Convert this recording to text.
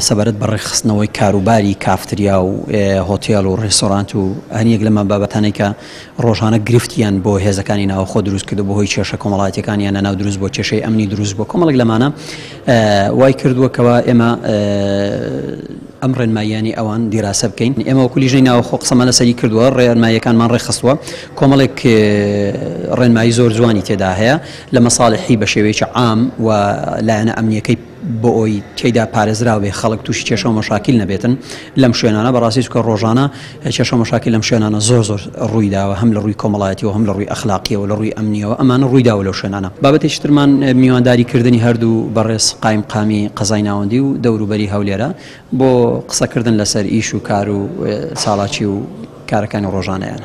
سەبارەت بە ڕێکخستنەوەی کاروباری کافتریا و هۆتێل و ڕێستۆرانت و هەنیەک لەمە بابەتانەی کە ڕۆژانە گرفتیان بۆ هێزەکانی ناوخۆ دروست کردو بەهۆی کێشە کۆمەڵاتەکانیان ناو دروست بۆ کێشەی ئەمنی دروست بۆ کۆمەڵک لەمانە وای کردووەکەەوە ئێمە ئەم ڕێنماییانی ئەوان دیراسە بکەین ئێمە وکولیژەی ناوخۆ قسەمە لەسەری کردووە ڕێنماییەکانمان ڕێخستووە کۆمەڵێک ڕێنمایی زۆر جوانی تێدا هەیە لە مەساڵحی بە شێوەیەکی عام و لایەنە ئەمنیەکەی بۆ ئەوەی تێیدا پارێزراو بێ خەڵک تووشی کێشە و مەشاکیل نەبێتن لەم شوێنانە بەڕاستی چکە ڕۆژانە کێشە و مەشاکیل لەم شوێنانە زۆر زۆر ڕووی داوە هەم لە ڕووی کۆمەڵایەتی و هەم لە ڕووی ئەخلاقیەوە لە ڕووی ئەمنیەوە ئەمانە ڕووی داوە لەو شوێنانە بابەتێکی ترمان میوانداری کردنی هەردوو بەڕێز قایم قامی قەزای ناوەندی و دەوروبەری هەولێرە بۆ قسەکردن لەسەر ئیش و کار و چاڵاکی و کارەکانی ڕۆژانەیان